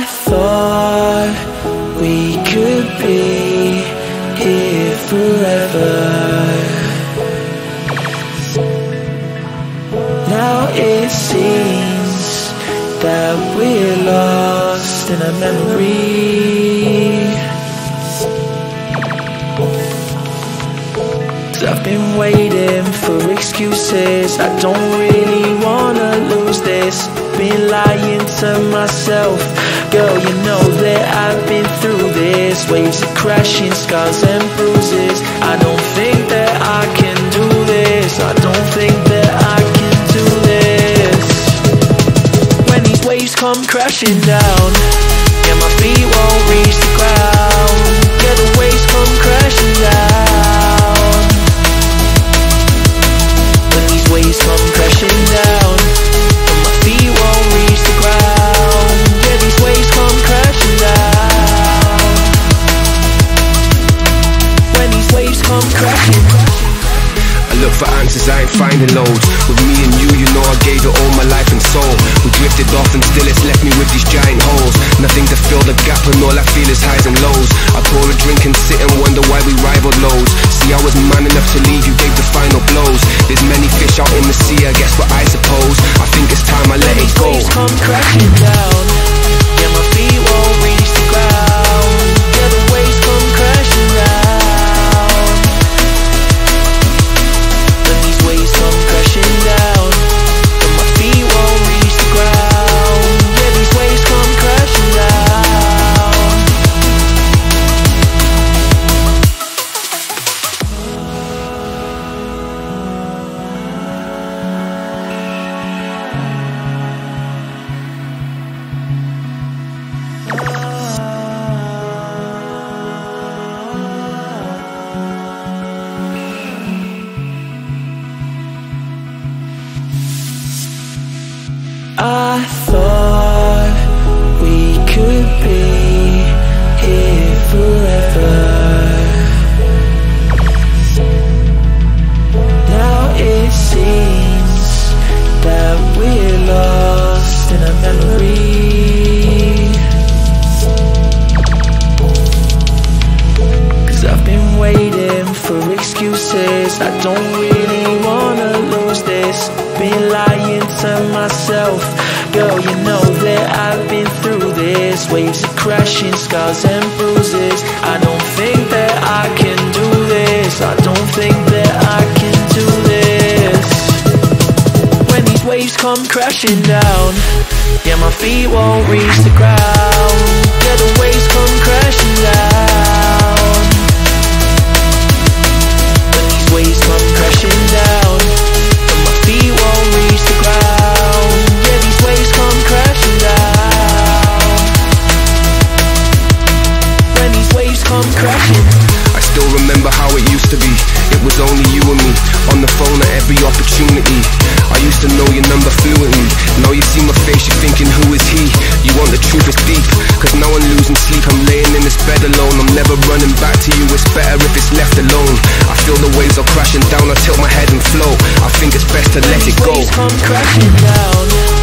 I thought we could be here forever. Now it seems that we're lost in a memory. Cause I've been waiting for excuses. I don't really wanna lose this. Been lying to myself. Girl, you know that I've been through this. Waves of crashing, scars and bruises. I don't think that I can do this. I don't think that I can do this. When these waves come crashing down, for answers, I ain't finding loads. With me and you, you know I gave it all my life and soul. We drifted off and still it's left me with these giant holes. Nothing to fill the gap, and all I feel is highs and lows. I pour a drink and sit and wonder why we rivaled loads. See, I was man enough to leave, you gave the final blows. There's many fish out in the sea, I guess what I suppose. I think it's time I let it go. waves come crashing down. I thought we could be here forever. Now it seems that we're lost in a memory. I don't really wanna lose this. Been lying to myself. Girl, you know that I've been through this. Waves of crashing, scars and bruises. I don't think that I can do this. I don't think that I can do this. When these waves come crashing down, yeah, my feet won't reach the ground. Yeah, the waves come crashing still remember how it used to be. It was only you and me on the phone at every opportunity. I used to know your number fluently. Now you see my face, you're thinking, who is he? You want the truth, it's deep. Cause now I'm losing sleep, I'm laying in this bed alone. I'm never running back to you, it's better if it's left alone. I feel the waves are crashing down, I tilt my head and flow. I think it's best to let it go. Come crashing down.